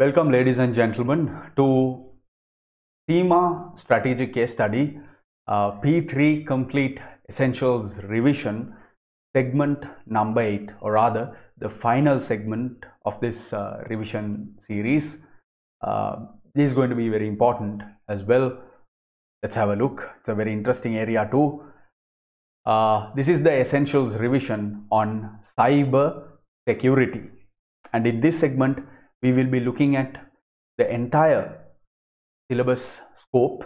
Welcome, ladies and gentlemen, to CIMA Strategic Case Study uh, P3 Complete Essentials Revision, segment number 8, or rather, the final segment of this uh, revision series. Uh, this is going to be very important as well. Let's have a look. It's a very interesting area too. Uh, this is the essentials revision on cyber security. And in this segment, we will be looking at the entire syllabus scope,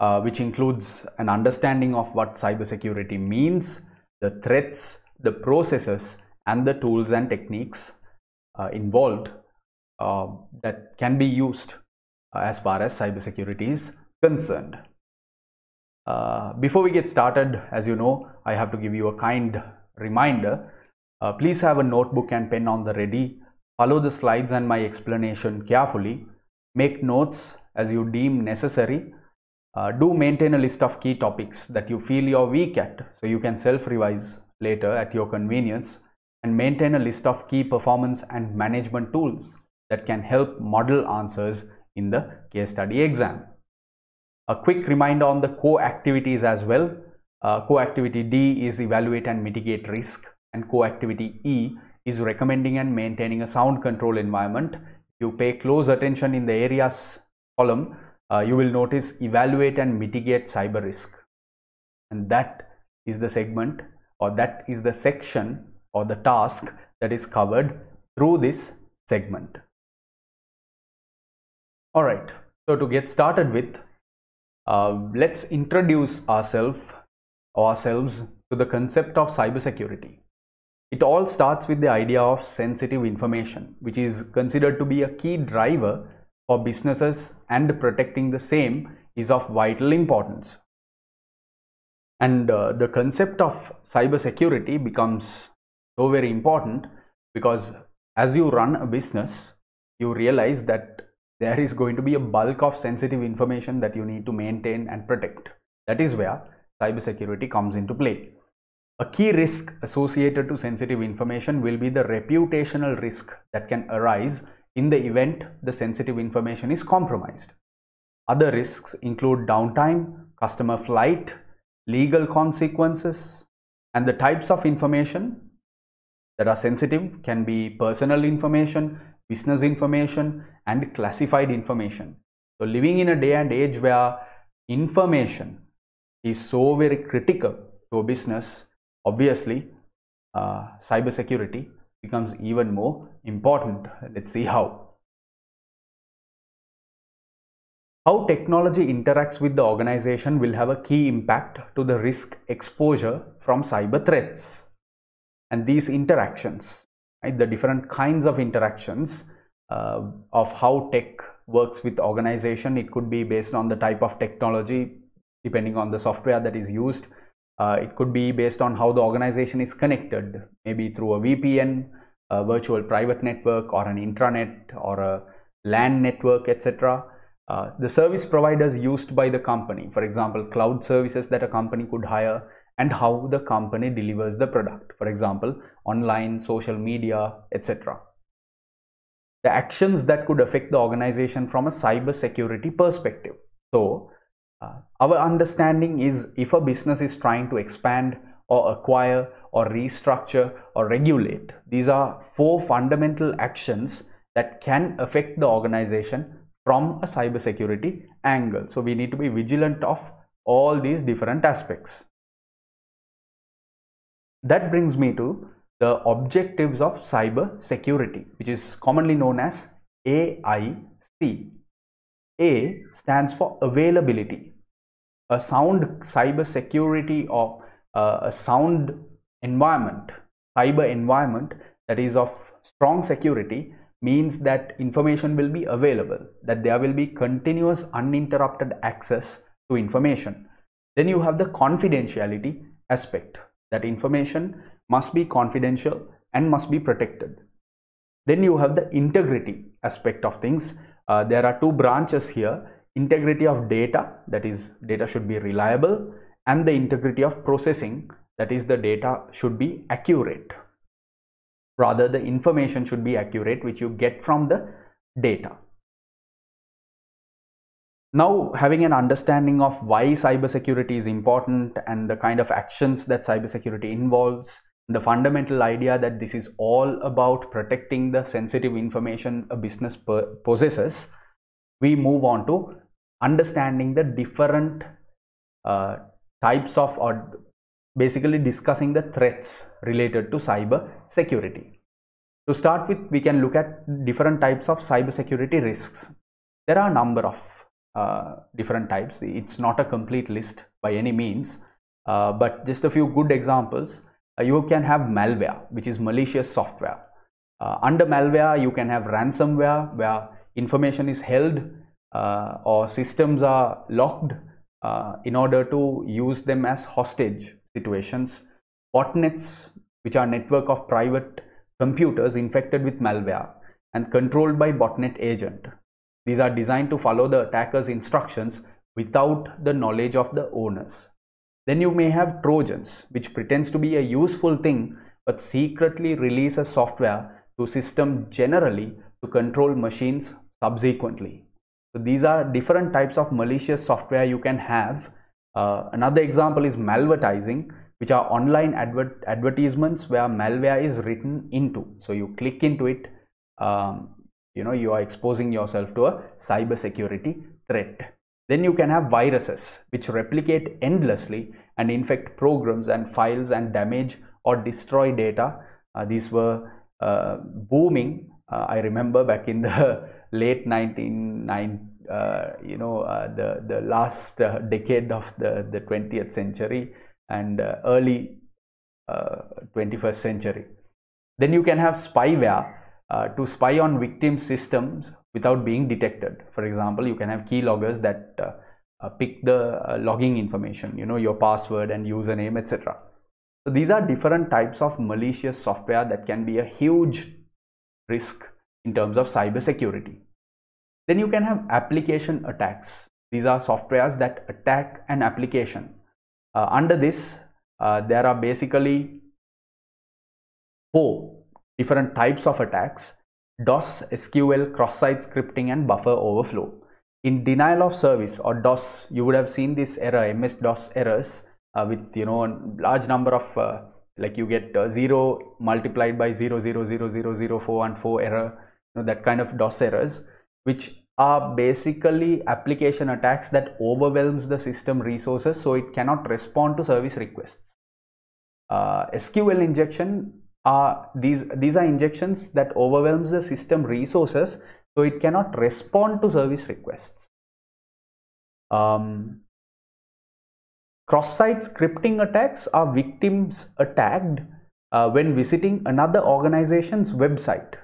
uh, which includes an understanding of what cybersecurity means, the threats, the processes, and the tools and techniques uh, involved uh, that can be used uh, as far as cybersecurity is concerned. Uh, before we get started, as you know, I have to give you a kind reminder. Uh, please have a notebook and pen on the ready Follow the slides and my explanation carefully. Make notes as you deem necessary. Uh, do maintain a list of key topics that you feel you're weak at so you can self-revise later at your convenience and maintain a list of key performance and management tools that can help model answers in the case study exam. A quick reminder on the core activities as well. Uh, core activity D is evaluate and mitigate risk and core activity E is recommending and maintaining a sound control environment. You pay close attention in the areas column, uh, you will notice evaluate and mitigate cyber risk. And that is the segment or that is the section or the task that is covered through this segment. All right, so to get started with, uh, let's introduce ourselves ourselves to the concept of cybersecurity. It all starts with the idea of sensitive information, which is considered to be a key driver for businesses and protecting the same is of vital importance. And uh, the concept of cybersecurity becomes so very important because as you run a business, you realize that there is going to be a bulk of sensitive information that you need to maintain and protect. That is where cybersecurity comes into play. A key risk associated to sensitive information will be the reputational risk that can arise in the event the sensitive information is compromised. Other risks include downtime, customer flight, legal consequences, and the types of information that are sensitive can be personal information, business information, and classified information. So, living in a day and age where information is so very critical to a business, obviously uh, cybersecurity becomes even more important. Let's see how. How technology interacts with the organization will have a key impact to the risk exposure from cyber threats. And these interactions, right, the different kinds of interactions uh, of how tech works with organization, it could be based on the type of technology, depending on the software that is used, uh, it could be based on how the organization is connected, maybe through a VPN, a virtual private network, or an intranet, or a LAN network, etc. Uh, the service providers used by the company, for example, cloud services that a company could hire, and how the company delivers the product, for example, online, social media, etc. The actions that could affect the organization from a cyber security perspective. So, uh, our understanding is if a business is trying to expand or acquire or restructure or regulate, these are four fundamental actions that can affect the organization from a cybersecurity angle. So we need to be vigilant of all these different aspects. That brings me to the objectives of cyber security, which is commonly known as AIC. A stands for availability. A sound cyber security or uh, a sound environment, cyber environment that is of strong security means that information will be available, that there will be continuous uninterrupted access to information. Then you have the confidentiality aspect, that information must be confidential and must be protected. Then you have the integrity aspect of things uh, there are two branches here integrity of data that is data should be reliable and the integrity of processing that is the data should be accurate rather the information should be accurate which you get from the data. Now, having an understanding of why cybersecurity is important and the kind of actions that cybersecurity involves, the fundamental idea that this is all about protecting the sensitive information a business possesses, we move on to understanding the different uh, types of or basically discussing the threats related to cyber security. To start with, we can look at different types of cyber security risks. There are a number of uh, different types. It's not a complete list by any means, uh, but just a few good examples. Uh, you can have malware, which is malicious software. Uh, under malware, you can have ransomware, where information is held uh, or systems are locked uh, in order to use them as hostage situations. Botnets, which are network of private computers infected with malware and controlled by botnet agent. These are designed to follow the attacker's instructions without the knowledge of the owners. Then you may have Trojans, which pretends to be a useful thing but secretly releases software to system generally to control machines subsequently. So these are different types of malicious software you can have. Uh, another example is malvertising, which are online advert advertisements where malware is written into. So you click into it, um, you know you are exposing yourself to a cyber security threat then you can have viruses which replicate endlessly and infect programs and files and damage or destroy data uh, these were uh, booming uh, i remember back in the late 1990 uh, you know uh, the the last uh, decade of the the 20th century and early 21st century then you can have spyware uh, to spy on victim systems without being detected. For example, you can have keyloggers that uh, uh, pick the uh, logging information, you know, your password and username, etc. So these are different types of malicious software that can be a huge risk in terms of cyber security. Then you can have application attacks. These are softwares that attack an application. Uh, under this, uh, there are basically four different types of attacks, DOS, SQL, cross-site scripting and buffer overflow. In denial of service or DOS, you would have seen this error, MS-DOS errors uh, with, you know, a large number of, uh, like you get uh, 0 multiplied by 0, 0, 0, 0, 0, 4 and 4 error, know, that kind of DOS errors, which are basically application attacks that overwhelms the system resources so it cannot respond to service requests. Uh, SQL injection are these these are injections that overwhelms the system resources so it cannot respond to service requests um, cross-site scripting attacks are victims attacked uh, when visiting another organization's website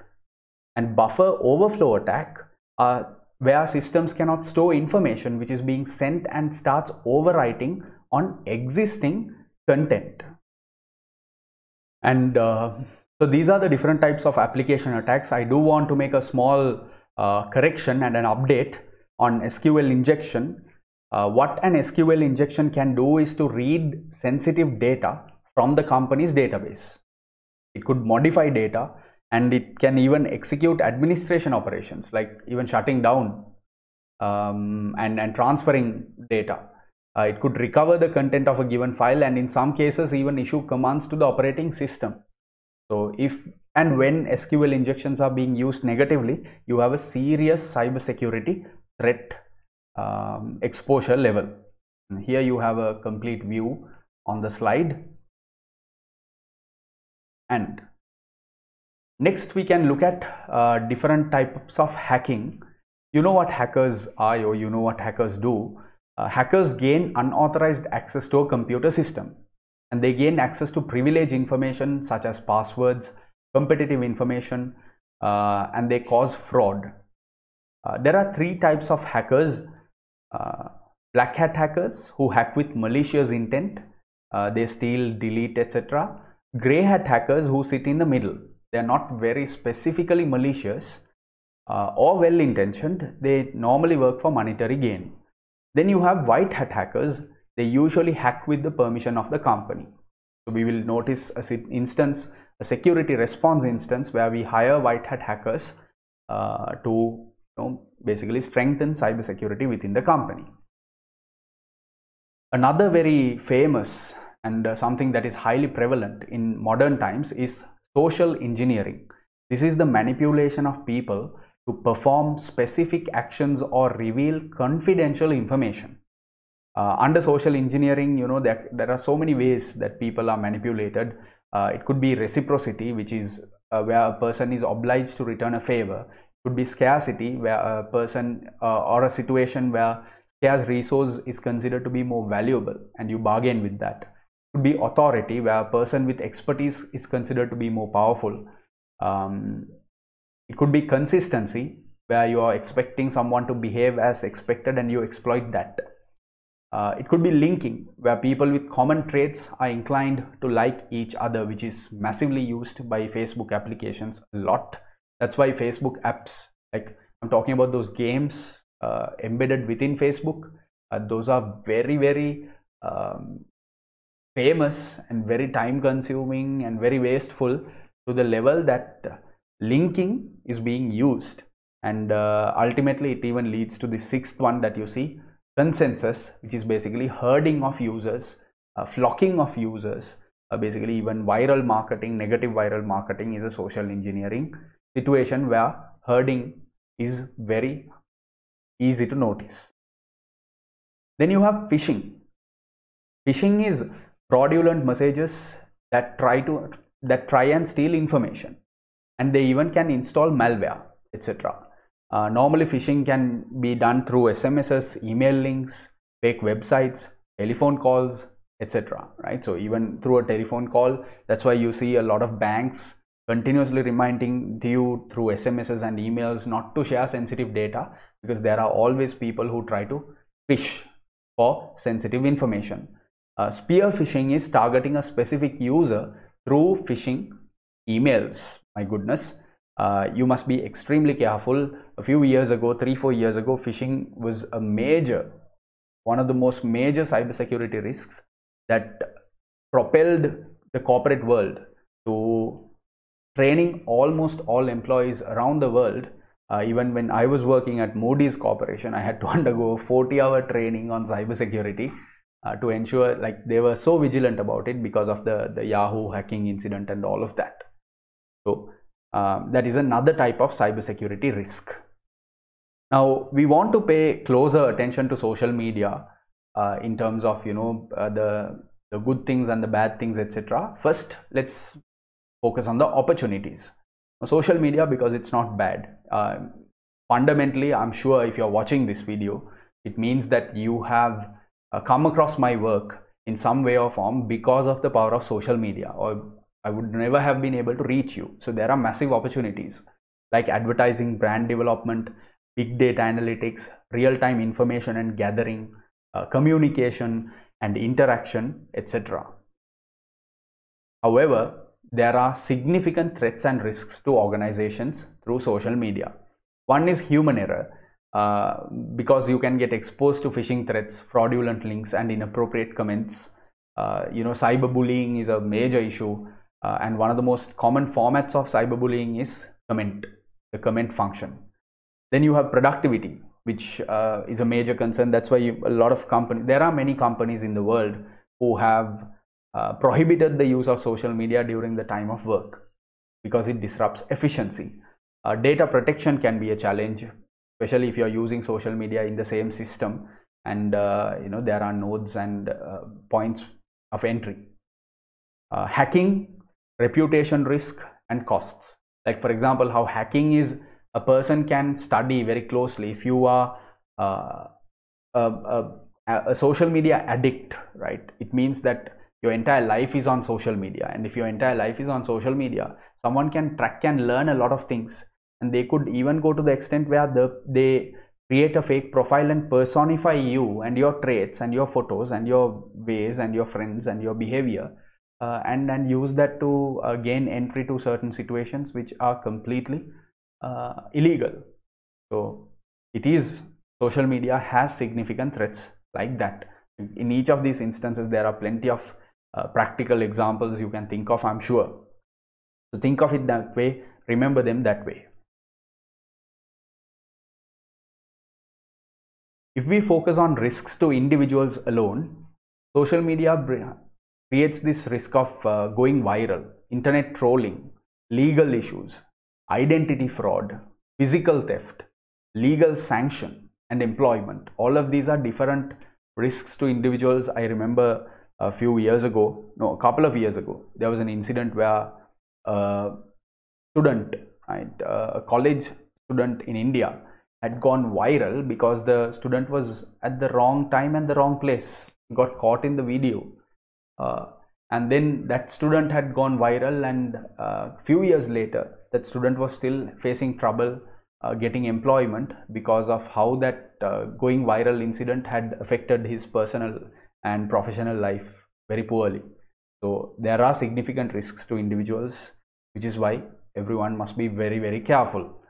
and buffer overflow attack are where systems cannot store information which is being sent and starts overwriting on existing content and uh, so these are the different types of application attacks. I do want to make a small uh, correction and an update on SQL injection. Uh, what an SQL injection can do is to read sensitive data from the company's database. It could modify data and it can even execute administration operations like even shutting down um, and, and transferring data. Uh, it could recover the content of a given file and in some cases even issue commands to the operating system. So if and when SQL injections are being used negatively, you have a serious cybersecurity threat um, exposure level. And here you have a complete view on the slide. And next we can look at uh, different types of hacking. You know what hackers are or you know what hackers do uh, hackers gain unauthorized access to a computer system and they gain access to privileged information such as passwords, competitive information, uh, and they cause fraud. Uh, there are three types of hackers uh, black hat hackers who hack with malicious intent, uh, they steal, delete, etc. Grey hat hackers who sit in the middle, they are not very specifically malicious uh, or well intentioned, they normally work for monetary gain. Then you have white hat hackers. They usually hack with the permission of the company. So we will notice a instance, a security response instance where we hire white hat hackers uh, to you know, basically strengthen cybersecurity within the company. Another very famous and uh, something that is highly prevalent in modern times is social engineering. This is the manipulation of people to perform specific actions or reveal confidential information. Uh, under social engineering, you know, there, there are so many ways that people are manipulated. Uh, it could be reciprocity, which is uh, where a person is obliged to return a favor. It could be scarcity, where a person uh, or a situation where scarce resource is considered to be more valuable and you bargain with that. Could be authority, where a person with expertise is considered to be more powerful. Um, it could be consistency, where you are expecting someone to behave as expected and you exploit that. Uh, it could be linking, where people with common traits are inclined to like each other, which is massively used by Facebook applications a lot. That's why Facebook apps, like I'm talking about those games uh, embedded within Facebook, uh, those are very, very um, famous and very time consuming and very wasteful to the level that linking is being used. And uh, ultimately it even leads to the sixth one that you see consensus which is basically herding of users uh, flocking of users. Uh, basically even viral marketing negative viral marketing is a social engineering situation where herding is very easy to notice. Then you have phishing. Phishing is fraudulent messages that try to that try and steal information and they even can install malware etc uh, normally phishing can be done through SMSs, email links, fake websites, telephone calls, etc. Right? So even through a telephone call, that's why you see a lot of banks continuously reminding you through SMSs and emails not to share sensitive data because there are always people who try to fish for sensitive information. Uh, spear phishing is targeting a specific user through phishing emails. My goodness, uh, you must be extremely careful. A few years ago, three, four years ago, phishing was a major, one of the most major cybersecurity risks that propelled the corporate world to training almost all employees around the world. Uh, even when I was working at Moody's Corporation, I had to undergo 40 hour training on cybersecurity uh, to ensure like they were so vigilant about it because of the, the Yahoo hacking incident and all of that. So um, that is another type of cybersecurity risk. Now we want to pay closer attention to social media uh, in terms of you know uh, the the good things and the bad things etc. First, let's focus on the opportunities. Now, social media because it's not bad. Uh, fundamentally, I'm sure if you're watching this video, it means that you have uh, come across my work in some way or form because of the power of social media or I would never have been able to reach you. So there are massive opportunities like advertising, brand development, big data analytics, real-time information and gathering, uh, communication and interaction, etc. However, there are significant threats and risks to organizations through social media. One is human error. Uh, because you can get exposed to phishing threats, fraudulent links, and inappropriate comments. Uh, you know, cyberbullying is a major issue. Uh, and one of the most common formats of cyberbullying is comment, the comment function. Then you have productivity, which uh, is a major concern. That's why you, a lot of companies, there are many companies in the world who have uh, prohibited the use of social media during the time of work because it disrupts efficiency. Uh, data protection can be a challenge, especially if you're using social media in the same system and uh, you know there are nodes and uh, points of entry. hacking reputation risk and costs. Like for example how hacking is a person can study very closely if you are uh, a, a, a, social media addict right? It means that your entire life is on social media. And if your entire life is on social media someone can track and learn a lot of things and they could even go to the extent where the, they create a fake profile and personify you and your traits and your photos and your ways and your friends and your behavior uh, and then use that to uh, gain entry to certain situations which are completely uh, illegal so it is social media has significant threats like that in each of these instances there are plenty of uh, practical examples you can think of, I'm sure. So think of it that way, remember them that way. If we focus on risks to individuals alone, social media creates this risk of uh, going viral, internet trolling, legal issues, identity fraud, physical theft, legal sanction, and employment. All of these are different risks to individuals. I remember a few years ago, no, a couple of years ago, there was an incident where a student, right, a college student in India had gone viral because the student was at the wrong time and the wrong place, got caught in the video. Uh, and then that student had gone viral and a uh, few years later that student was still facing trouble uh, getting employment because of how that uh, going viral incident had affected his personal and professional life very poorly. So there are significant risks to individuals which is why everyone must be very very careful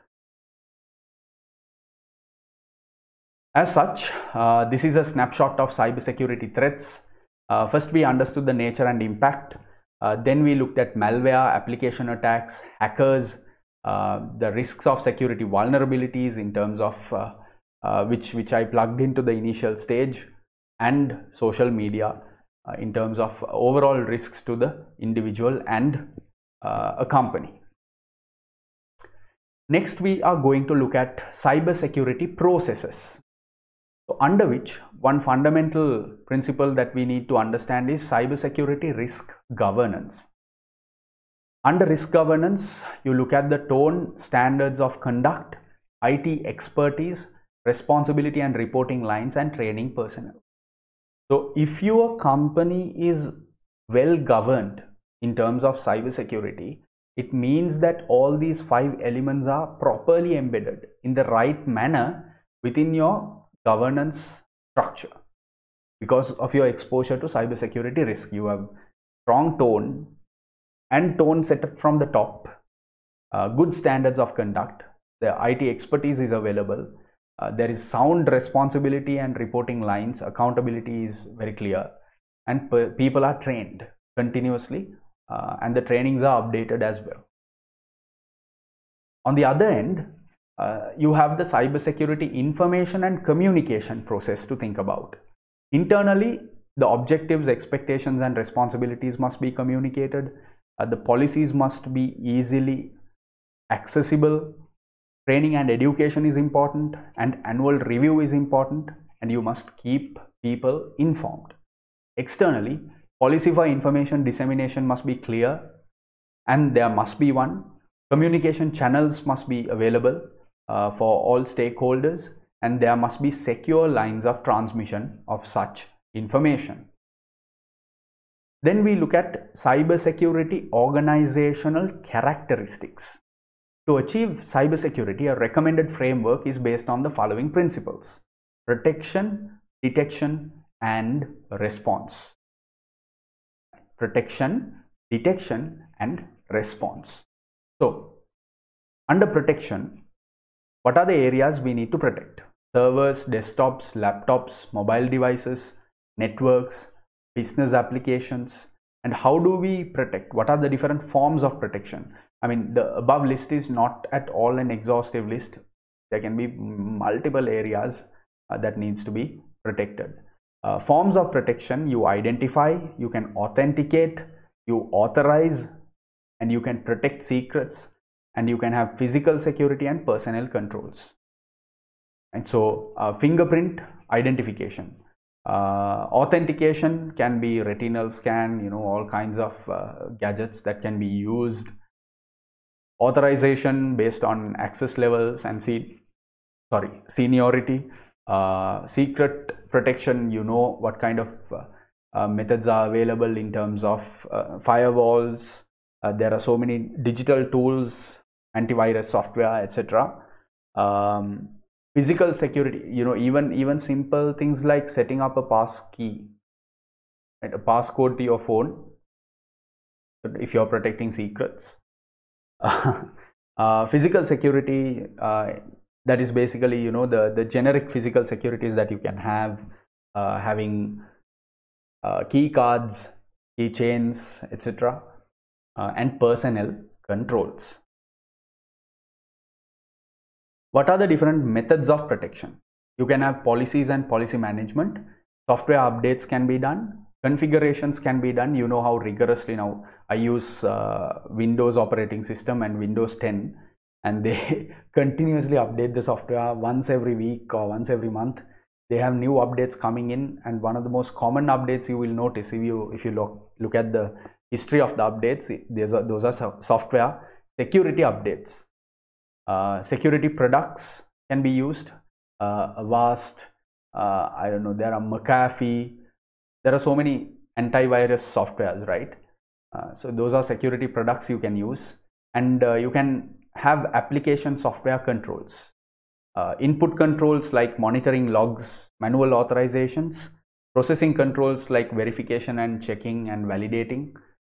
as such uh, this is a snapshot of cybersecurity threats uh, first we understood the nature and impact uh, then we looked at malware application attacks hackers uh, the risks of security vulnerabilities in terms of uh, uh, which which I plugged into the initial stage and social media in terms of overall risks to the individual and a company. Next, we are going to look at cybersecurity processes. So under which one fundamental principle that we need to understand is cyber security risk governance. Under risk governance, you look at the tone, standards of conduct, IT expertise, responsibility and reporting lines and training personnel. So if your company is well governed in terms of cyber security, it means that all these five elements are properly embedded in the right manner within your governance structure. Because of your exposure to cyber security risk, you have strong tone, and tone set up from the top. Uh, good standards of conduct. The IT expertise is available. Uh, there is sound responsibility and reporting lines. Accountability is very clear. And people are trained continuously uh, and the trainings are updated as well. On the other end, uh, you have the cybersecurity information and communication process to think about. Internally, the objectives, expectations, and responsibilities must be communicated. Uh, the policies must be easily accessible. Training and education is important and annual review is important and you must keep people informed. Externally policy for information dissemination must be clear and there must be one. Communication channels must be available uh, for all stakeholders and there must be secure lines of transmission of such information then we look at cybersecurity organizational characteristics. To achieve cybersecurity, a recommended framework is based on the following principles. Protection, detection and response. Protection, detection and response. So, under protection, what are the areas we need to protect? Servers, desktops, laptops, mobile devices, networks, business applications. And how do we protect? What are the different forms of protection? I mean the above list is not at all an exhaustive list. There can be multiple areas uh, that needs to be protected. Uh, forms of protection you identify you can authenticate you authorize and you can protect secrets and you can have physical security and personnel controls and so uh, fingerprint identification uh, authentication can be retinal scan, you know, all kinds of uh, gadgets that can be used. Authorization based on access levels and see, sorry, seniority. Uh, secret protection, you know what kind of uh, uh, methods are available in terms of firewalls. there are so many digital tools, antivirus software, etc. Um, physical security you know even even simple things like setting up a pass key right, a passcode to your phone if you're protecting secrets uh, physical security uh, that is basically you know the the generic physical securities that you can have uh, having uh, key cards key chains etc uh, and personnel controls what are the different methods of protection? You can have policies and policy management. Software updates can be done. Configurations can be done. You know how rigorously now I use uh, Windows operating system and Windows 10 and they continuously update the software once every week or once every month they have new updates coming in and one of the most common updates you will notice if you if you look look at the history of the updates these are those are software security updates security products can be used uh, Avast uh, I don't know there are McAfee there are so many antivirus softwares right uh, so those are security products you can use and uh, you can have application software controls. Uh, input controls like monitoring logs, manual authorizations, processing controls like verification and checking and validating,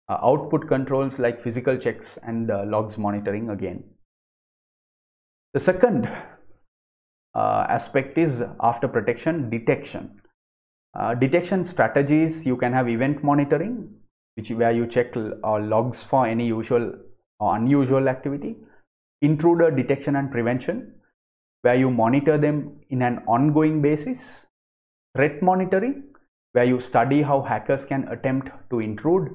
uh, output controls like physical checks and uh, logs monitoring again. The second uh, aspect is after protection detection. Uh, detection strategies you can have event monitoring which where you check uh, logs for any usual or unusual activity intruder detection and prevention where you monitor them in an ongoing basis, threat monitoring where you study how hackers can attempt to intrude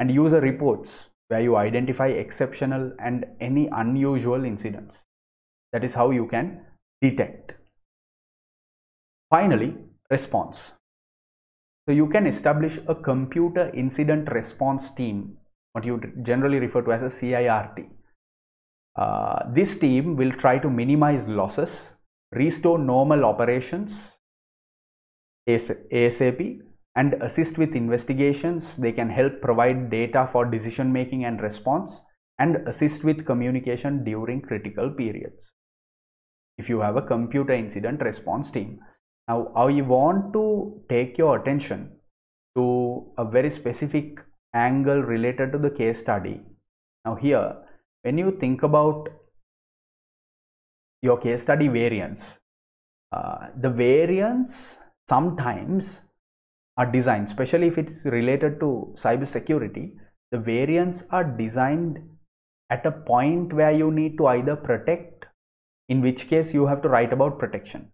and user reports where you identify exceptional and any unusual incidents. That is how you can detect. Finally, response. So you can establish a computer incident response team, what you generally refer to as a CIRT uh, this team will try to minimize losses, restore normal operations ASAP and assist with investigations. They can help provide data for decision making and response and assist with communication during critical periods. If you have a computer incident response team. Now, I want to take your attention to a very specific angle related to the case study. Now here, when you think about your case study variants, uh, the variants sometimes are designed, especially if it is related to cyber security, the variants are designed at a point where you need to either protect, in which case you have to write about protection,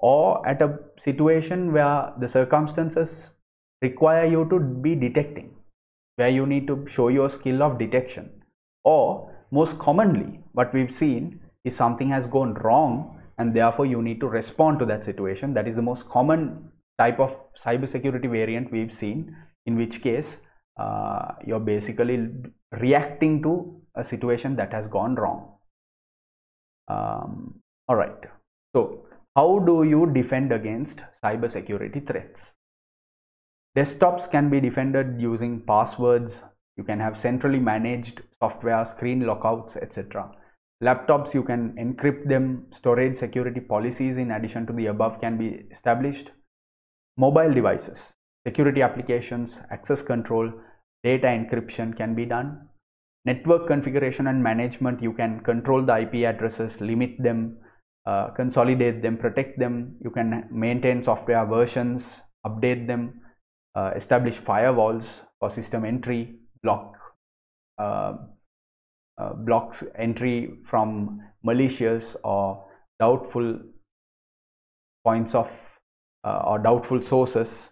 or at a situation where the circumstances require you to be detecting, where you need to show your skill of detection, or most commonly what we've seen is something has gone wrong and therefore you need to respond to that situation. That is the most common type of cybersecurity variant we've seen in which case uh, you're basically reacting to a situation that has gone wrong um, all right. So how do you defend against cybersecurity threats? Desktops can be defended using passwords. You can have centrally managed software screen lockouts etc laptops you can encrypt them. Storage security policies in addition to the above can be established. Mobile devices security applications access control data encryption can be done network configuration and management you can control the ip addresses limit them uh, consolidate them protect them. You can maintain software versions update them uh, establish firewalls for system entry block uh, uh, blocks entry from malicious or doubtful points of uh, or doubtful sources.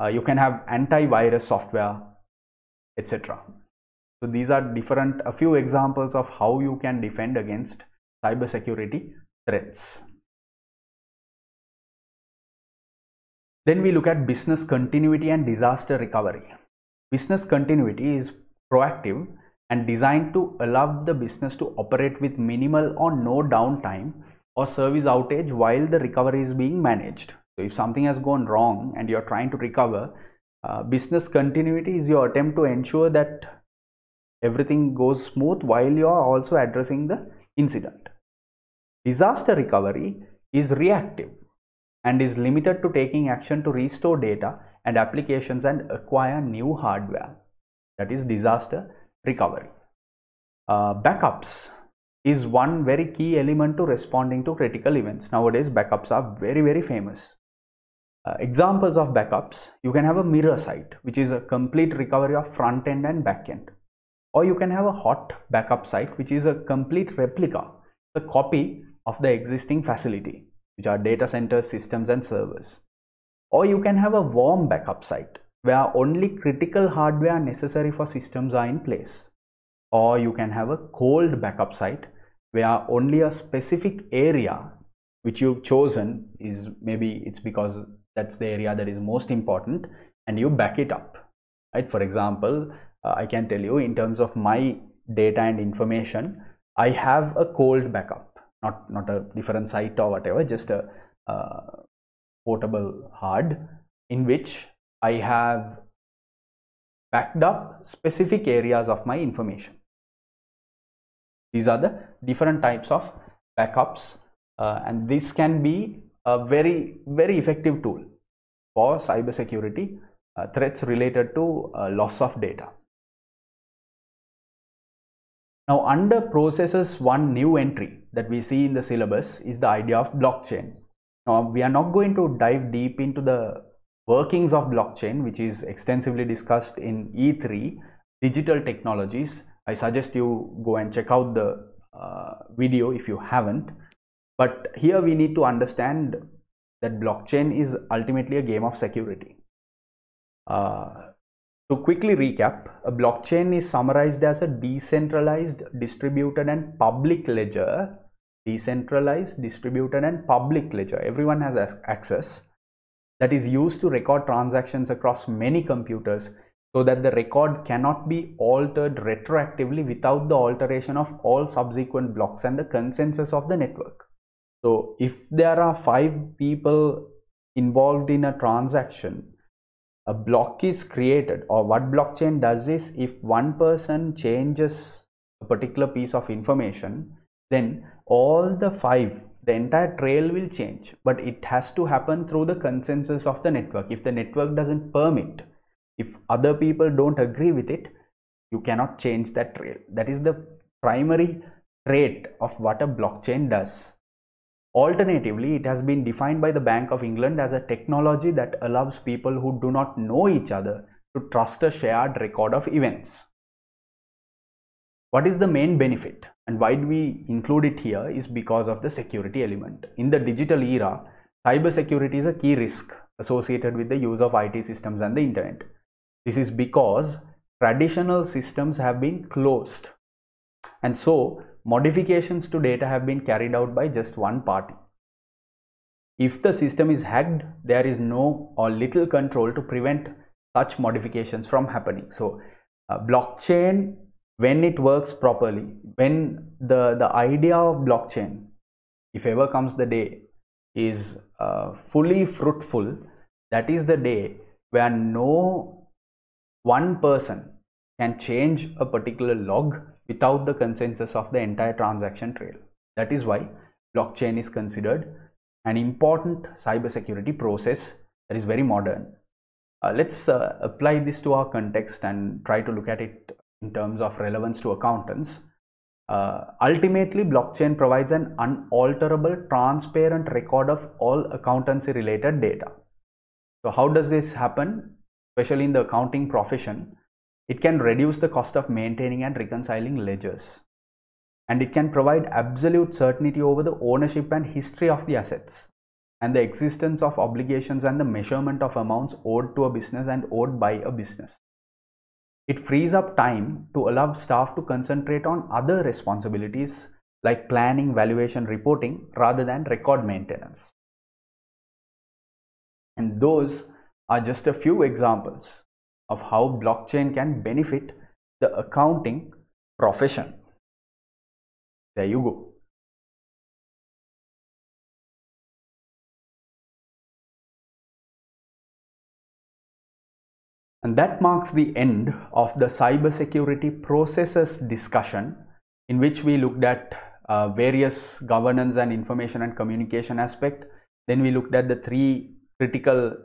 Uh, you can have antivirus software etc so these are different a few examples of how you can defend against cybersecurity threats then we look at business continuity and disaster recovery Business continuity is proactive and designed to allow the business to operate with minimal or no downtime or service outage while the recovery is being managed. So if something has gone wrong and you're trying to recover, uh, business continuity is your attempt to ensure that everything goes smooth while you are also addressing the incident. Disaster recovery is reactive and is limited to taking action to restore data and applications and acquire new hardware that is disaster recovery. Uh, backups is one very key element to responding to critical events. Nowadays backups are very very famous. Uh, examples of backups you can have a mirror site which is a complete recovery of front end and back end or you can have a hot backup site which is a complete replica a copy of the existing facility which are data centers, systems, and servers. Or you can have a warm backup site where only critical hardware necessary for systems are in place. Or you can have a cold backup site where only a specific area which you've chosen is maybe it's because that's the area that is most important and you back it up right for example uh, i can tell you in terms of my data and information i have a cold backup not not a different site or whatever just a uh, portable hard in which i have backed up specific areas of my information these are the different types of backups uh, and this can be a very very effective tool for cybersecurity uh, threats related to uh, loss of data. Now under processes one new entry that we see in the syllabus is the idea of blockchain. Now we are not going to dive deep into the workings of blockchain which is extensively discussed in E3 digital technologies. I suggest you go and check out the uh, video if you haven't. But here we need to understand that blockchain is ultimately a game of security. Uh, to quickly recap, a blockchain is summarized as a decentralized, distributed and public ledger. Decentralized, distributed and public ledger. Everyone has access that is used to record transactions across many computers so that the record cannot be altered retroactively without the alteration of all subsequent blocks and the consensus of the network. So if there are five people involved in a transaction, a block is created or what blockchain does is if one person changes a particular piece of information, then all the five, the entire trail will change, but it has to happen through the consensus of the network. If the network doesn't permit, if other people don't agree with it, you cannot change that trail. That is the primary trait of what a blockchain does Alternatively, it has been defined by the Bank of England as a technology that allows people who do not know each other to trust a shared record of events. What is the main benefit and why do we include it here is because of the security element. In the digital era, cybersecurity is a key risk associated with the use of IT systems and the internet. This is because traditional systems have been closed and so modifications to data have been carried out by just one party. If the system is hacked, there is no or little control to prevent such modifications from happening. So, uh, blockchain, when it works properly, when the, the idea of blockchain, if ever comes the day, is uh, fully fruitful, that is the day where no one person can change a particular log without the consensus of the entire transaction trail. That is why blockchain is considered an important cybersecurity process that is very modern. Uh, let's uh, apply this to our context and try to look at it in terms of relevance to accountants. Uh, ultimately, blockchain provides an unalterable, transparent record of all accountancy related data. So, how does this happen? Especially in the accounting profession, it can reduce the cost of maintaining and reconciling ledgers. And it can provide absolute certainty over the ownership and history of the assets and the existence of obligations and the measurement of amounts owed to a business and owed by a business. It frees up time to allow staff to concentrate on other responsibilities like planning, valuation, reporting rather than record maintenance. And those are just a few examples of how blockchain can benefit the accounting profession. There you go. And that marks the end of the cybersecurity processes discussion in which we looked at uh, various governance and information and communication aspect. Then we looked at the three critical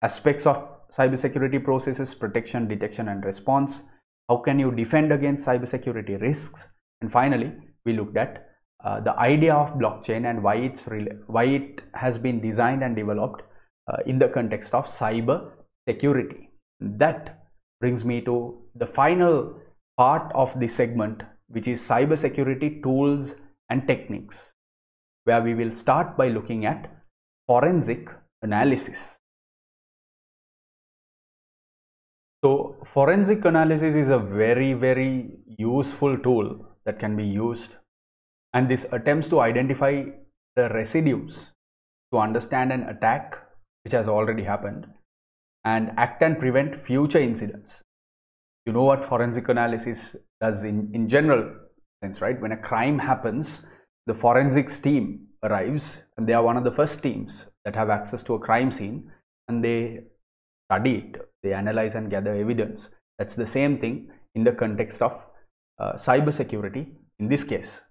aspects of cybersecurity processes, protection, detection and response. How can you defend against cybersecurity risks? And finally, we looked at uh, the idea of blockchain and why it's why it has been designed and developed uh, in the context of cyber security. That brings me to the final part of this segment, which is cybersecurity tools and techniques. where we will start by looking at forensic analysis. So forensic analysis is a very, very useful tool that can be used and this attempts to identify the residues to understand an attack which has already happened and act and prevent future incidents. You know what forensic analysis does in, in general sense, right? When a crime happens, the forensics team arrives and they are one of the first teams that have access to a crime scene and they study it they analyze and gather evidence. That's the same thing in the context of uh, cyber security in this case.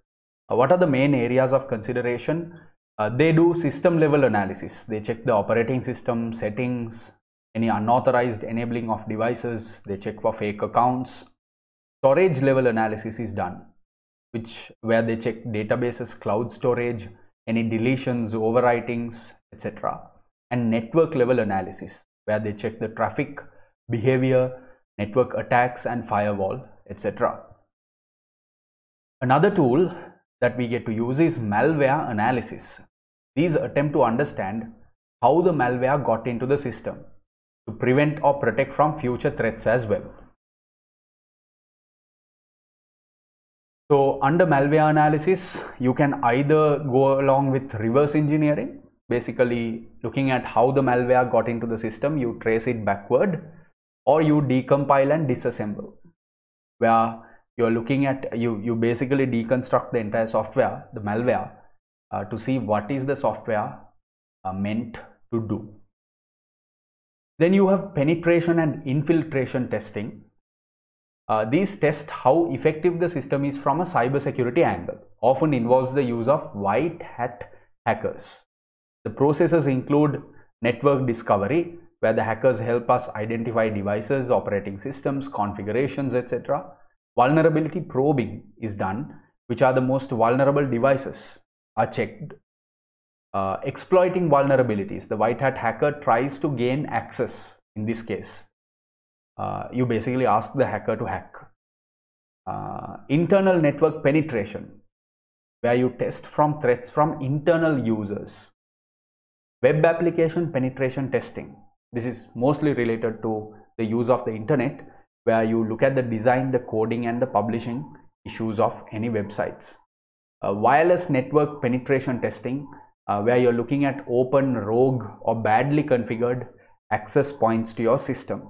Uh, what are the main areas of consideration? Uh, they do system level analysis. They check the operating system settings, any unauthorized enabling of devices. They check for fake accounts. Storage level analysis is done, which where they check databases, cloud storage, any deletions, overwritings, etc. And network level analysis where they check the traffic behavior, network attacks and firewall, etc. Another tool that we get to use is malware analysis. These attempt to understand how the malware got into the system to prevent or protect from future threats as well. So under malware analysis, you can either go along with reverse engineering basically looking at how the malware got into the system you trace it backward or you decompile and disassemble. Where you're looking at you you basically deconstruct the entire software the malware uh, to see what is the software uh, meant to do. Then you have penetration and infiltration testing. Uh, these test how effective the system is from a cybersecurity angle. Often involves the use of white hat hackers the processes include network discovery, where the hackers help us identify devices, operating systems, configurations, etc. Vulnerability probing is done, which are the most vulnerable devices are checked. Uh, exploiting vulnerabilities, the white hat hacker tries to gain access in this case. Uh, you basically ask the hacker to hack. Uh, internal network penetration, where you test from threats from internal users Web application penetration testing. This is mostly related to the use of the internet where you look at the design, the coding and the publishing issues of any websites. Uh, wireless network penetration testing uh, where you're looking at open, rogue or badly configured access points to your system.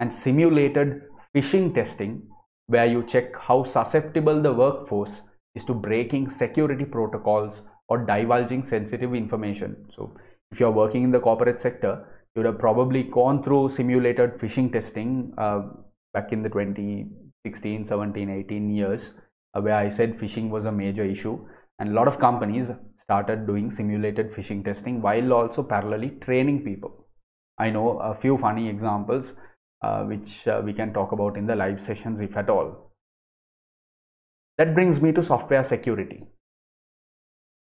And simulated phishing testing where you check how susceptible the workforce is to breaking security protocols or divulging sensitive information. So if you're working in the corporate sector, you would have probably gone through simulated phishing testing uh, back in the 2016, 17, 18 years, uh, where I said phishing was a major issue. And a lot of companies started doing simulated phishing testing while also parallelly training people. I know a few funny examples uh, which uh, we can talk about in the live sessions if at all. That brings me to software security.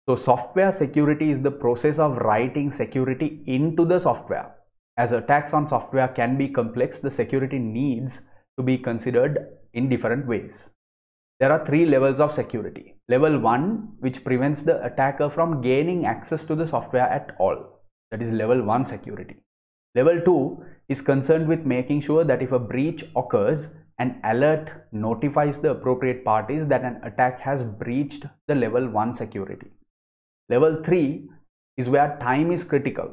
So software security is the process of writing security into the software. As attacks on software can be complex, the security needs to be considered in different ways. There are three levels of security. Level 1 which prevents the attacker from gaining access to the software at all. That is level 1 security. Level 2 is concerned with making sure that if a breach occurs, an alert notifies the appropriate parties that an attack has breached the level 1 security. Level 3 is where time is critical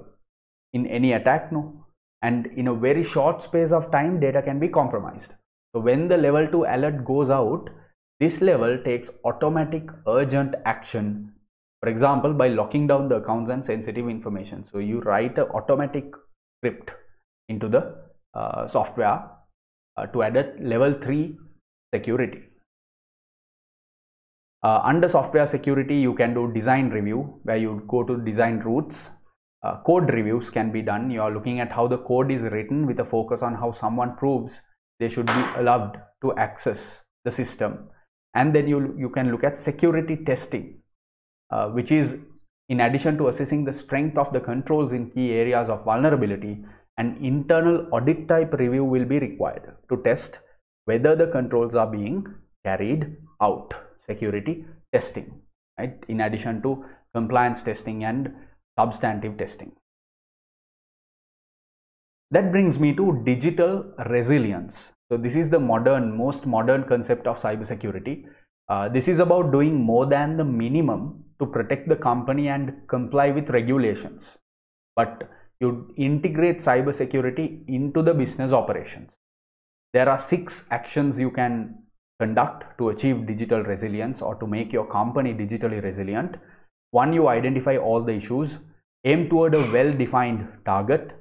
in any attack no and in a very short space of time data can be compromised. So when the level 2 alert goes out this level takes automatic urgent action for example by locking down the accounts and sensitive information. So you write an automatic script into the uh, software uh, to add a level 3 security. Uh, under software security, you can do design review where you go to design roots. Uh, code reviews can be done. You are looking at how the code is written with a focus on how someone proves they should be allowed to access the system. And then you, you can look at security testing, uh, which is in addition to assessing the strength of the controls in key areas of vulnerability, an internal audit type review will be required to test whether the controls are being carried out security testing. right? In addition to compliance testing and substantive testing. That brings me to digital resilience. So this is the modern, most modern concept of cybersecurity. Uh, this is about doing more than the minimum to protect the company and comply with regulations. But you integrate cybersecurity into the business operations. There are six actions you can conduct to achieve digital resilience or to make your company digitally resilient. One, you identify all the issues, aim toward a well-defined target,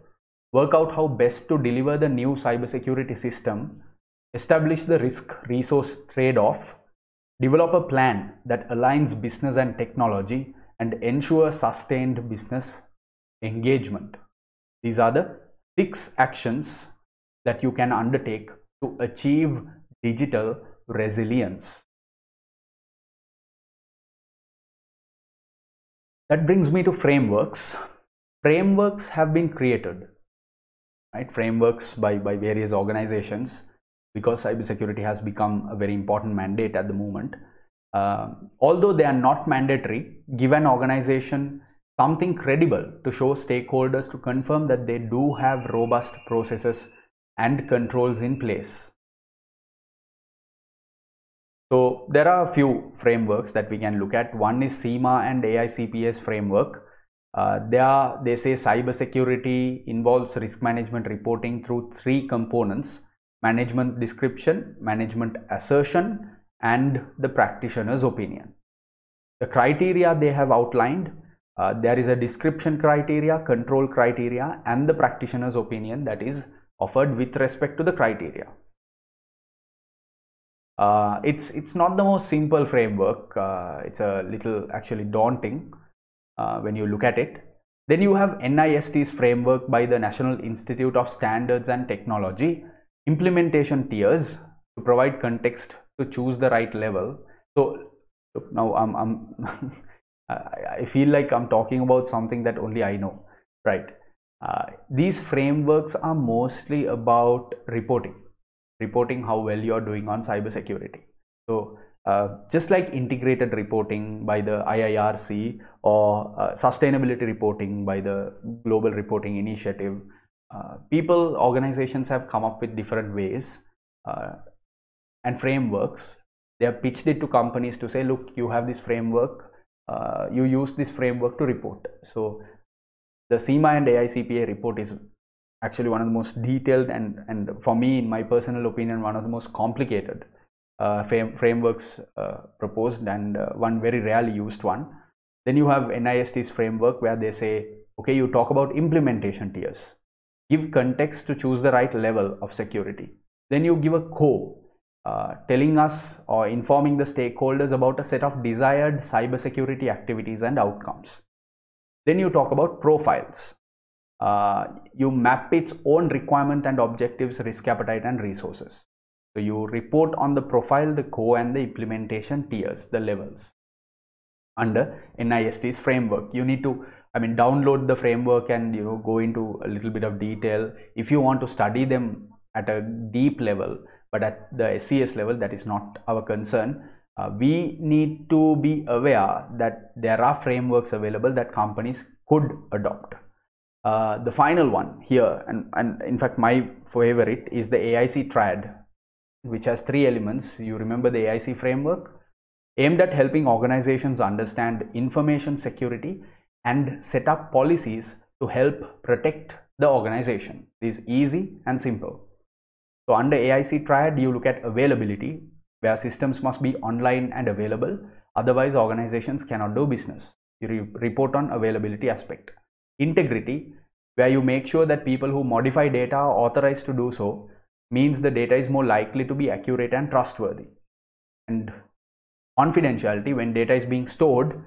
work out how best to deliver the new cybersecurity system, establish the risk-resource trade-off, develop a plan that aligns business and technology, and ensure sustained business engagement. These are the six actions that you can undertake to achieve digital resilience. That brings me to frameworks. Frameworks have been created, right? Frameworks by, by various organizations because cybersecurity has become a very important mandate at the moment. Uh, although they are not mandatory, give an organization something credible to show stakeholders to confirm that they do have robust processes and controls in place. So there are a few frameworks that we can look at. One is CIMA and AICPA framework. Uh, they, are, they say cybersecurity involves risk management reporting through three components, management description, management assertion, and the practitioner's opinion. The criteria they have outlined, uh, there is a description criteria, control criteria, and the practitioner's opinion that is offered with respect to the criteria. Uh, it's it's not the most simple framework. Uh, it's a little actually daunting uh, when you look at it. Then you have NIST's framework by the National Institute of Standards and Technology, implementation tiers to provide context to choose the right level. So now I'm, I'm I feel like I'm talking about something that only I know, right? Uh, these frameworks are mostly about reporting reporting how well you're doing on cybersecurity. So uh, just like integrated reporting by the IIRC or uh, sustainability reporting by the Global Reporting Initiative, uh, people, organizations have come up with different ways uh, and frameworks. They have pitched it to companies to say, look, you have this framework, uh, you use this framework to report. So the CIMA and AICPA report is actually one of the most detailed and, and for me, in my personal opinion, one of the most complicated uh, frame, frameworks uh, proposed and uh, one very rarely used one. Then you have NIST's framework where they say, okay, you talk about implementation tiers. Give context to choose the right level of security. Then you give a core uh, telling us or informing the stakeholders about a set of desired cybersecurity activities and outcomes. Then you talk about profiles uh, you map its own requirement and objectives, risk appetite and resources. So you report on the profile, the core and the implementation tiers, the levels under NIST's framework. You need to, I mean, download the framework and, you know, go into a little bit of detail. If you want to study them at a deep level, but at the SCS level, that is not our concern. Uh, we need to be aware that there are frameworks available that companies could adopt. Uh, the final one here, and, and in fact my favorite is the AIC triad, which has three elements. You remember the AIC framework? Aimed at helping organizations understand information security and set up policies to help protect the organization. It is easy and simple. So under AIC triad, you look at availability, where systems must be online and available. Otherwise, organizations cannot do business. You re report on availability aspect integrity where you make sure that people who modify data are authorized to do so means the data is more likely to be accurate and trustworthy. And confidentiality when data is being stored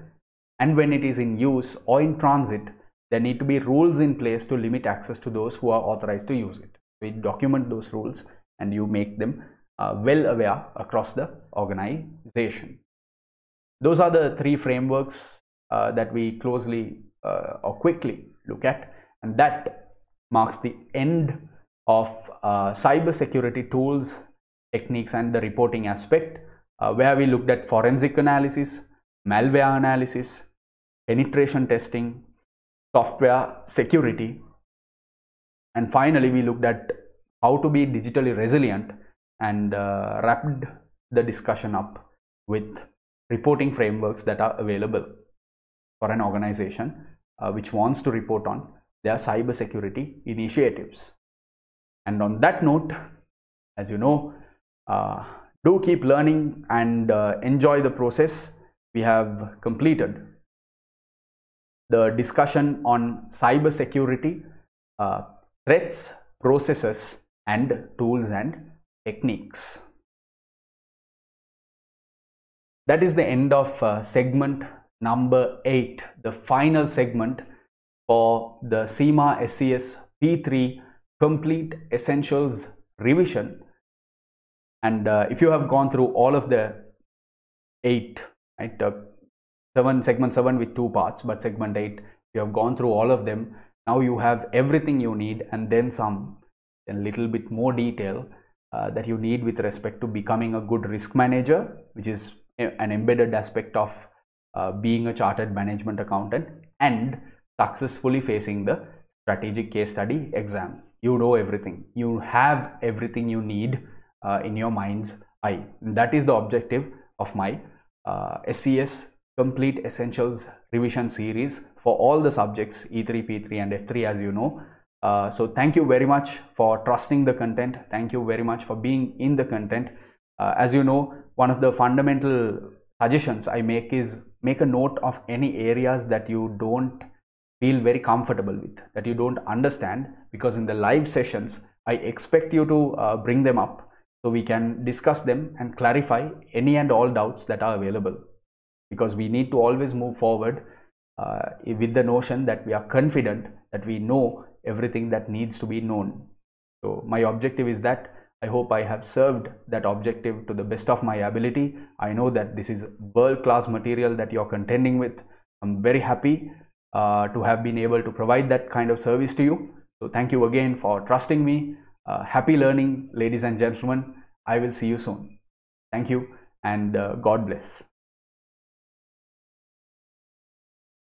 and when it is in use or in transit there need to be rules in place to limit access to those who are authorized to use it. We document those rules and you make them uh, well aware across the organization. Those are the three frameworks uh, that we closely uh, or quickly look at and that marks the end of uh, cyber security tools techniques and the reporting aspect uh, where we looked at forensic analysis malware analysis, penetration testing, software security, and finally we looked at how to be digitally resilient and uh, wrapped the discussion up with reporting frameworks that are available for an organization uh, which wants to report on their cybersecurity initiatives. And on that note, as you know, uh, do keep learning and uh, enjoy the process. We have completed the discussion on cybersecurity, uh, threats, processes, and tools and techniques. That is the end of uh, segment number 8, the final segment for the CIMA SCS P3 Complete Essentials Revision. And uh, if you have gone through all of the 8, right, uh, 7, segment 7 with two parts, but segment 8, you have gone through all of them. Now you have everything you need and then some, a little bit more detail uh, that you need with respect to becoming a good risk manager, which is an embedded aspect of uh, being a chartered management accountant and successfully facing the strategic case study exam. You know everything. You have everything you need uh, in your mind's eye. That is the objective of my uh, SCS Complete Essentials Revision Series for all the subjects E3, P3 and F3 as you know. Uh, so thank you very much for trusting the content. Thank you very much for being in the content. Uh, as you know, one of the fundamental suggestions I make is make a note of any areas that you don't feel very comfortable with, that you don't understand, because in the live sessions, I expect you to uh, bring them up so we can discuss them and clarify any and all doubts that are available. Because we need to always move forward uh, with the notion that we are confident that we know everything that needs to be known. So my objective is that I hope I have served that objective to the best of my ability. I know that this is world-class material that you're contending with. I'm very happy uh, to have been able to provide that kind of service to you. So thank you again for trusting me. Uh, happy learning, ladies and gentlemen. I will see you soon. Thank you and uh, God bless.